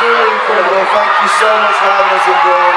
Super, thank you so much for having us, everyone.